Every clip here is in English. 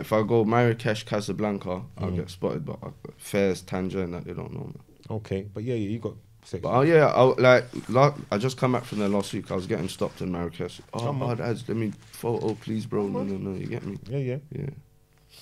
if I go Marrakesh, Casablanca, I'll Mm. get spotted. But uh, Fez, Tangier, and that they don't know. Man. Okay, but yeah, yeah, you got sex. But oh yeah, I, like la- I just come back from there last week. I was getting stopped in Marrakesh. Oh, oh lads, let me photo, please, bro. No, no, no, you get me? yeah, yeah. Yeah.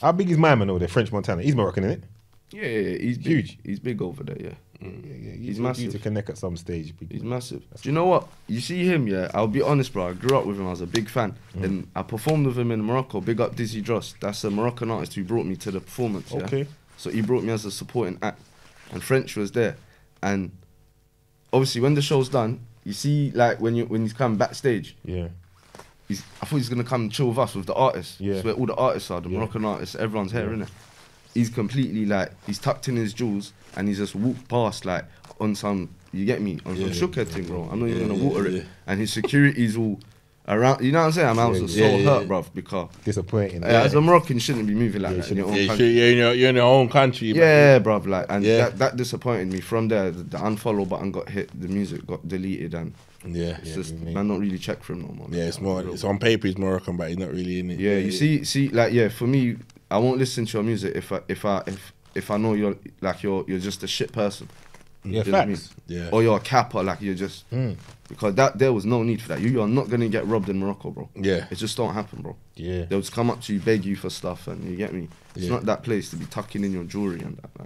How big is my man over there, French Montana? He's Moroccan, isn't it? Yeah, yeah, yeah, he's big. Huge. He's big over there. Yeah, Yeah, yeah. He's massive. to connect at some stage. he's massive. Do you know what? You see him, yeah. I'll be honest, bro. I grew up with him. I was a big fan. Mm. Then I performed with him in Morocco. Big up Dizzy DROS. That's a Moroccan artist who brought me to the performance. Yeah? Okay. So he brought me as a supporting act, and French was there. And obviously, when the show's done, you see, like when you when he's come backstage, Yeah. he's, I thought he's gonna come and chill with us with the artists. Yeah. It's where all the artists are, the Yeah. Moroccan artists, everyone's here, Yeah. innit? He's completely like he's tucked in his jewels and he's just walked past like on some you get me on Yeah. some shookhead thing, bro. I'm not even gonna water yeah. it, and his security's all around. You know what I'm saying? I'm Yeah, just yeah, so yeah, hurt, yeah. bruv, because Disappointing. uh, as a Moroccan, you shouldn't be moving like Yeah, that in your own yeah, country. You're in your, you're in your own country. Yeah, bruv, like, and Yeah. that, that disappointed me. From there, the, the unfollow button got hit, the music got deleted, and yeah, it's yeah. just man, not really check for him no more. Yeah, it's more. It's on paper, he's Moroccan, but he's not really in it. Yeah, you see, see, like, yeah, for me, I won't listen to your music if I, if I, if, if I know you're like you're, you're just a shit person. Yeah, Do you know I mean? facts. Yeah. Or you're a capper, like you're just Mm. because that there was no need for that. You are not gonna get robbed in Morocco, bro. Yeah. It just don't happen, bro. Yeah. They'll just come up to you, beg you for stuff, and you get me. It's Yeah. not that place to be tucking in your jewelry and that. Man.